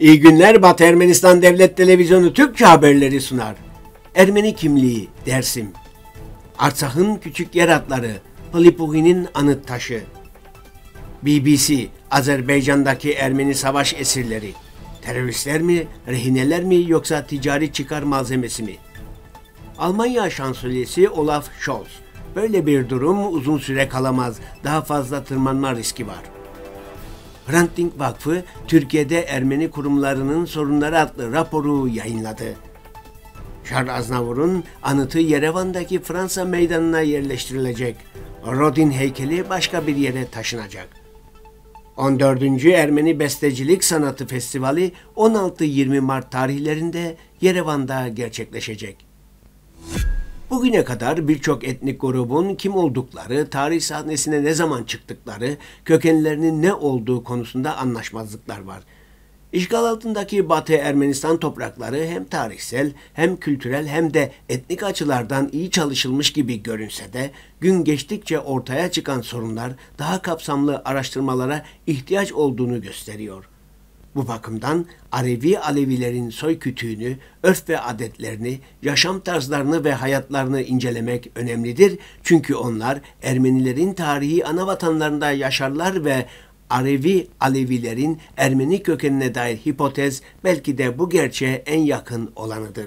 İyi günler Batı Ermenistan Devlet Televizyonu Türkçe haberleri sunar. Ermeni kimliği Dersim. Artsak'ın küçük yer adları, Palipuhi'nin anıt taşı. BBC, Azerbaycan'daki Ermeni savaş esirleri. Teröristler mi, rehineler mi yoksa ticari çıkar malzemesi mi? Almanya şansölyesi Olaf Scholz. Böyle bir durum uzun süre kalamaz. Daha fazla tırmanma riski var. Hrant Vakfı Türkiye'de Ermeni kurumlarının sorunları adlı raporu yayınladı. Charles Aznavur'un anıtı Yerevan'daki Fransa meydanına yerleştirilecek. Rodin heykeli başka bir yere taşınacak. 14. Ermeni Bestecilik Sanatı Festivali 16-20 Mart tarihlerinde Yerevan'da gerçekleşecek. Bugüne kadar birçok etnik grubun kim oldukları, tarih sahnesine ne zaman çıktıkları, kökenlerinin ne olduğu konusunda anlaşmazlıklar var. İşgal altındaki Batı Ermenistan toprakları hem tarihsel hem kültürel hem de etnik açılardan iyi çalışılmış gibi görünse de gün geçtikçe ortaya çıkan sorunlar daha kapsamlı araştırmalara ihtiyaç olduğunu gösteriyor.'' Bu bakımdan Alevi Alevilerin soy kütüğünü, örf ve adetlerini, yaşam tarzlarını ve hayatlarını incelemek önemlidir. Çünkü onlar Ermenilerin tarihi ana vatanlarında yaşarlar ve Alevi Alevilerin Ermeni kökenine dair hipotez belki de bu gerçeğe en yakın olanıdır.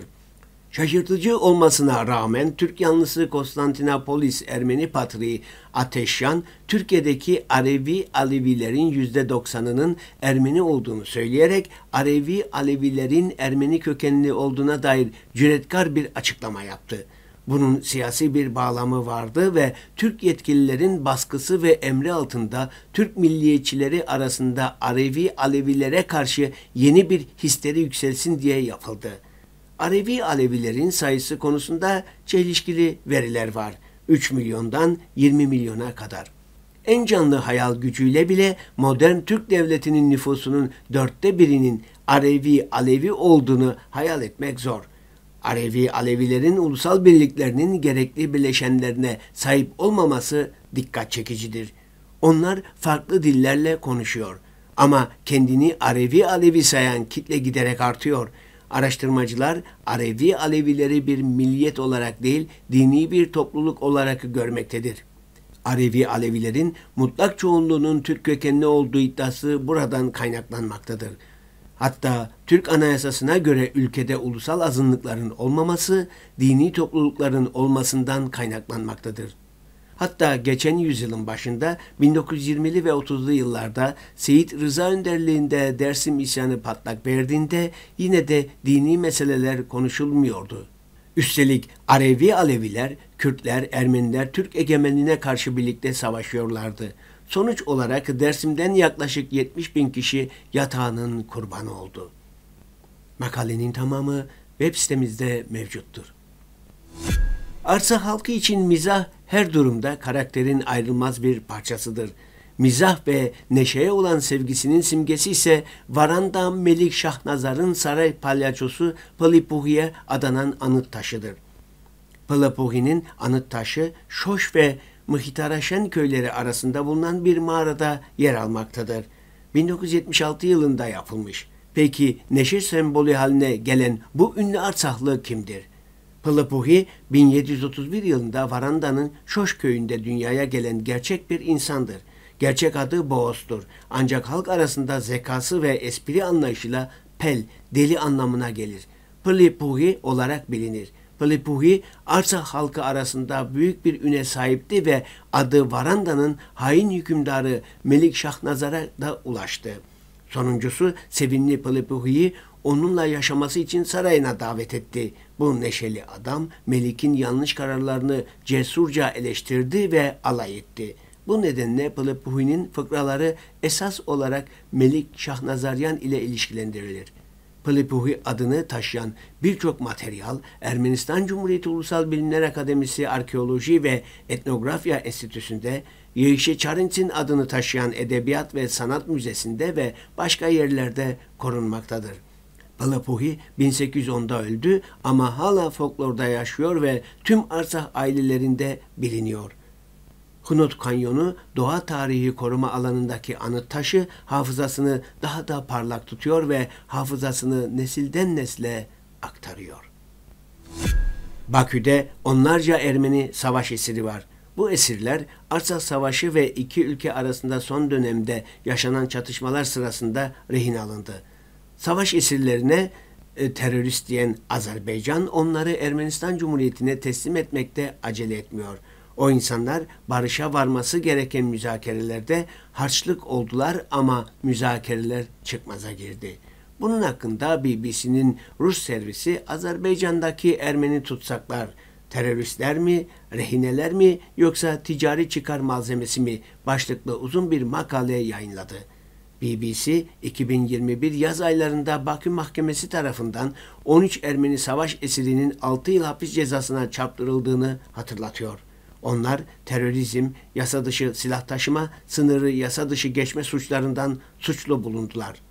Şaşırtıcı olmasına rağmen Türk yanlısı Konstantinopolis Ermeni Patriği Ateşyan, Türkiye'deki Alevi Alevilerin %90'ının Ermeni olduğunu söyleyerek Alevi Alevilerin Ermeni kökenli olduğuna dair cüretkar bir açıklama yaptı. Bunun siyasi bir bağlamı vardı ve Türk yetkililerin baskısı ve emri altında Türk milliyetçileri arasında Alevi Alevilere karşı yeni bir histeri yükselsin diye yapıldı.'' Alevi Alevilerin sayısı konusunda çelişkili veriler var. 3 milyondan 20 milyona kadar. En canlı hayal gücüyle bile modern Türk devletinin nüfusunun dörtte birinin Alevi Alevi olduğunu hayal etmek zor. Alevi Alevilerin ulusal birliklerinin gerekli bileşenlerine sahip olmaması dikkat çekicidir. Onlar farklı dillerle konuşuyor ama kendini Alevi Alevi sayan kitle giderek artıyor. Araştırmacılar Alevi Alevileri bir milliyet olarak değil dini bir topluluk olarak görmektedir. Alevi Alevilerin mutlak çoğunluğunun Türk kökenli olduğu iddiası buradan kaynaklanmaktadır. Hatta Türk Anayasası'na göre ülkede ulusal azınlıkların olmaması dini toplulukların olmasından kaynaklanmaktadır. Hatta geçen yüzyılın başında 1920'li ve 30'lu yıllarda Seyit Rıza önderliğinde Dersim isyanı patlak verdiğinde yine de dini meseleler konuşulmuyordu. Üstelik Alevi Aleviler, Kürtler, Ermeniler Türk egemenliğine karşı birlikte savaşıyorlardı. Sonuç olarak Dersim'den yaklaşık 70 bin kişi yatağının kurbanı oldu. Makalenin tamamı web sitemizde mevcuttur. Arsa halkı için mizah her durumda karakterin ayrılmaz bir parçasıdır. Mizah ve neşeye olan sevgisinin simgesi ise Varanda Melik Şahnazar'ın saray palyaçosu Palipuhi'ye adanan anıt taşıdır. Palipuhi'nin anıt taşı Şoş ve Mıhitaraşen köyleri arasında bulunan bir mağarada yer almaktadır. 1976 yılında yapılmış. Peki neşe sembolü haline gelen bu ünlü Arsahlı kimdir? Pılıpuhi 1731 yılında Varanda'nın Şoş köyünde dünyaya gelen gerçek bir insandır. Gerçek adı Boğaz'dur. Ancak halk arasında zekası ve espri anlayışıyla pel, deli anlamına gelir. Pılıpuhi olarak bilinir. Pılıpuhi Arsa halkı arasında büyük bir üne sahipti ve adı Varanda'nın hain hükümdarı Melik Şahnazar'a da ulaştı. Sonuncusu Sevinli Pılıpuhi'yi onunla yaşaması için sarayına davet etti. Bu neşeli adam Melik'in yanlış kararlarını cesurca eleştirdi ve alay etti. Bu nedenle Pılıpuhi'nin fıkraları esas olarak Melik Şahnazaryan ile ilişkilendirilir. Pılıpuhi adını taşıyan birçok materyal Ermenistan Cumhuriyeti Ulusal Bilimler Akademisi Arkeoloji ve Etnografya Enstitüsü'nde, Yeşe Çarinç'in adını taşıyan Edebiyat ve Sanat Müzesi'nde ve başka yerlerde korunmaktadır. Palapuhi 1810'da öldü ama hala folklorda yaşıyor ve tüm Arsah ailelerinde biliniyor. Hunut Kanyonu doğa tarihi koruma alanındaki anıt taşı hafızasını daha da parlak tutuyor ve hafızasını nesilden nesle aktarıyor. Bakü'de onlarca Ermeni savaş esiri var. Bu esirler Arsak Savaşı ve iki ülke arasında son dönemde yaşanan çatışmalar sırasında rehin alındı. Savaş esirlerine e, terörist diyen Azerbaycan onları Ermenistan Cumhuriyeti'ne teslim etmekte acele etmiyor. O insanlar barışa varması gereken müzakerelerde harçlık oldular ama müzakereler çıkmaza girdi. Bunun hakkında BBC'nin Rus servisi Azerbaycan'daki Ermeni tutsaklar teröristler mi, rehineler mi yoksa ticari çıkar malzemesi mi başlıklı uzun bir makale yayınladı. BBC 2021 yaz aylarında Bakü Mahkemesi tarafından 13 Ermeni savaş esirinin 6 yıl hapis cezasına çarptırıldığını hatırlatıyor. Onlar terörizm, yasa dışı silah taşıma, sınırı yasa dışı geçme suçlarından suçlu bulundular.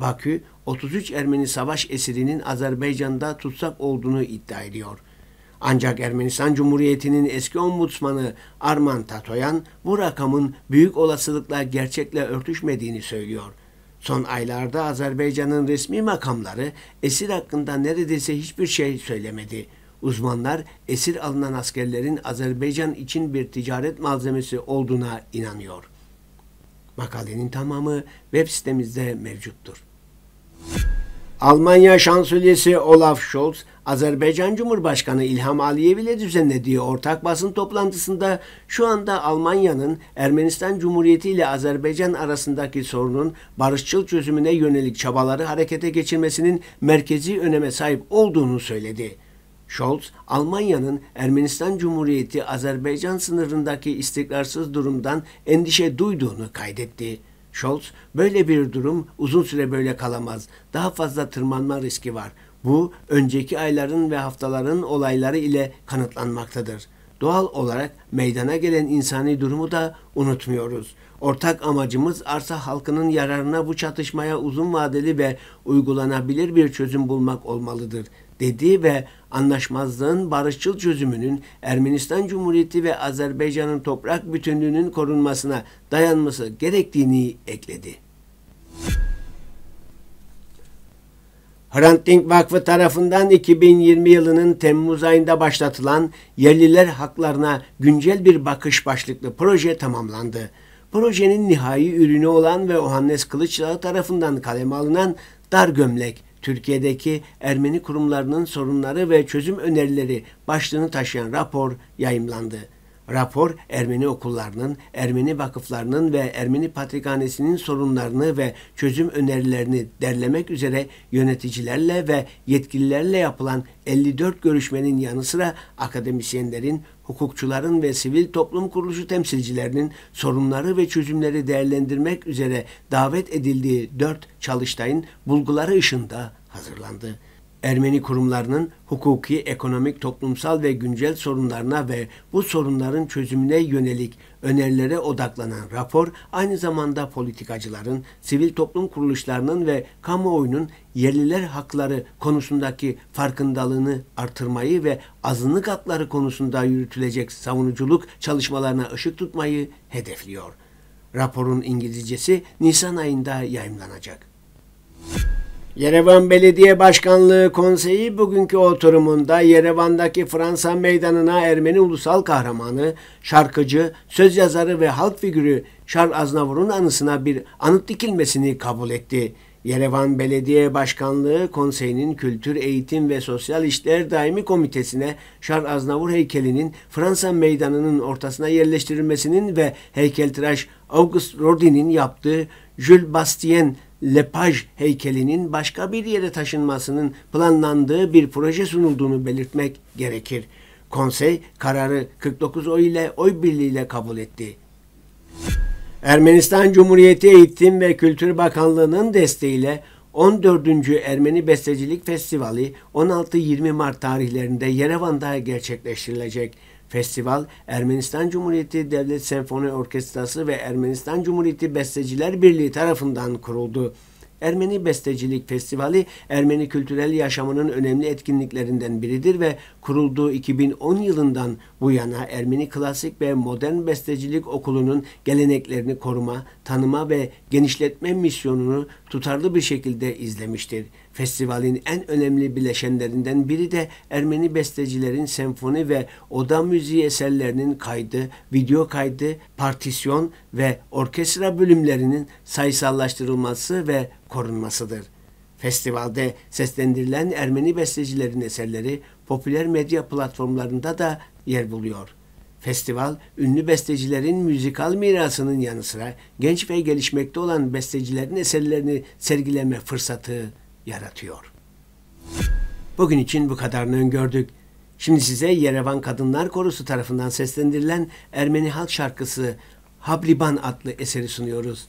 Bakü, 33 Ermeni savaş esirinin Azerbaycan'da tutsak olduğunu iddia ediyor. Ancak Ermenistan Cumhuriyeti'nin eski ombudsmanı Arman Tatoyan bu rakamın büyük olasılıkla gerçekle örtüşmediğini söylüyor. Son aylarda Azerbaycan'ın resmi makamları esir hakkında neredeyse hiçbir şey söylemedi. Uzmanlar esir alınan askerlerin Azerbaycan için bir ticaret malzemesi olduğuna inanıyor. Makalenin tamamı web sitemizde mevcuttur. Almanya Şansölyesi Olaf Scholz, Azerbaycan Cumhurbaşkanı İlham Aliyev ile düzenlediği ortak basın toplantısında şu anda Almanya'nın Ermenistan Cumhuriyeti ile Azerbaycan arasındaki sorunun barışçıl çözümüne yönelik çabaları harekete geçirmesinin merkezi öneme sahip olduğunu söyledi. Scholz, Almanya'nın Ermenistan Cumhuriyeti Azerbaycan sınırındaki istikrarsız durumdan endişe duyduğunu kaydetti. Scholz, böyle bir durum uzun süre böyle kalamaz. Daha fazla tırmanma riski var. Bu önceki ayların ve haftaların olayları ile kanıtlanmaktadır. Doğal olarak meydana gelen insani durumu da unutmuyoruz. Ortak amacımız arsa halkının yararına bu çatışmaya uzun vadeli ve uygulanabilir bir çözüm bulmak olmalıdır dedi ve anlaşmazlığın barışçıl çözümünün Ermenistan Cumhuriyeti ve Azerbaycan'ın toprak bütünlüğünün korunmasına dayanması gerektiğini ekledi. Hrant Dink Vakfı tarafından 2020 yılının Temmuz ayında başlatılan yerliler haklarına güncel bir bakış başlıklı proje tamamlandı. Projenin nihai ürünü olan ve Ohannes Kılıçdağı tarafından kaleme alınan Dar Gömlek, Türkiye'deki Ermeni kurumlarının sorunları ve çözüm önerileri başlığını taşıyan rapor yayımlandı. Rapor Ermeni okullarının, Ermeni vakıflarının ve Ermeni patrikhanesinin sorunlarını ve çözüm önerilerini derlemek üzere yöneticilerle ve yetkililerle yapılan 54 görüşmenin yanı sıra akademisyenlerin, hukukçuların ve sivil toplum kuruluşu temsilcilerinin sorunları ve çözümleri değerlendirmek üzere davet edildiği dört çalıştayın bulguları ışığında hazırlandı. Ermeni kurumlarının hukuki, ekonomik, toplumsal ve güncel sorunlarına ve bu sorunların çözümüne yönelik önerilere odaklanan rapor aynı zamanda politikacıların, sivil toplum kuruluşlarının ve kamuoyunun yerliler hakları konusundaki farkındalığını artırmayı ve azınlık hakları konusunda yürütülecek savunuculuk çalışmalarına ışık tutmayı hedefliyor. Raporun İngilizcesi Nisan ayında yayımlanacak. Yerevan Belediye Başkanlığı Konseyi bugünkü oturumunda Yerevan'daki Fransa Meydanı'na Ermeni ulusal kahramanı, şarkıcı, söz yazarı ve halk figürü Charles Aznavur'un anısına bir anıt dikilmesini kabul etti. Yerevan Belediye Başkanlığı Konseyi'nin Kültür, Eğitim ve Sosyal İşler Daimi Komitesi'ne Charles Aznavur heykelinin Fransa Meydanı'nın ortasına yerleştirilmesinin ve heykeltıraş Auguste Rodin'in yaptığı Jules Bastien Lepage heykelinin başka bir yere taşınmasının planlandığı bir proje sunulduğunu belirtmek gerekir. Konsey kararı 49 oy ile oy birliğiyle kabul etti. Ermenistan Cumhuriyeti Eğitim ve Kültür Bakanlığı'nın desteğiyle 14. Ermeni Bestecilik Festivali 16-20 Mart tarihlerinde Yerevan'da gerçekleştirilecek. Festival Ermenistan Cumhuriyeti Devlet Senfoni Orkestrası ve Ermenistan Cumhuriyeti Besteciler Birliği tarafından kuruldu. Ermeni Bestecilik Festivali Ermeni kültürel yaşamının önemli etkinliklerinden biridir ve kurulduğu 2010 yılından bu yana Ermeni Klasik ve Modern Bestecilik Okulu'nun geleneklerini koruma, tanıma ve genişletme misyonunu tutarlı bir şekilde izlemiştir. Festivalin en önemli bileşenlerinden biri de Ermeni bestecilerin senfoni ve oda müziği eserlerinin kaydı, video kaydı, partisyon ve orkestra bölümlerinin sayısallaştırılması ve korunmasıdır. Festivalde seslendirilen Ermeni bestecilerin eserleri popüler medya platformlarında da yer buluyor. Festival, ünlü bestecilerin müzikal mirasının yanı sıra genç ve gelişmekte olan bestecilerin eserlerini sergileme fırsatı yaratıyor. Bugün için bu kadarını öngördük. Şimdi size Yerevan Kadınlar Korusu tarafından seslendirilen Ermeni halk şarkısı Habliban adlı eseri sunuyoruz.